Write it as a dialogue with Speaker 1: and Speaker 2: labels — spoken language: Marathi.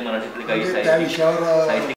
Speaker 1: मराठीतले काही
Speaker 2: म्हणजे त्या विषयावर अ,
Speaker 1: साहित्यिक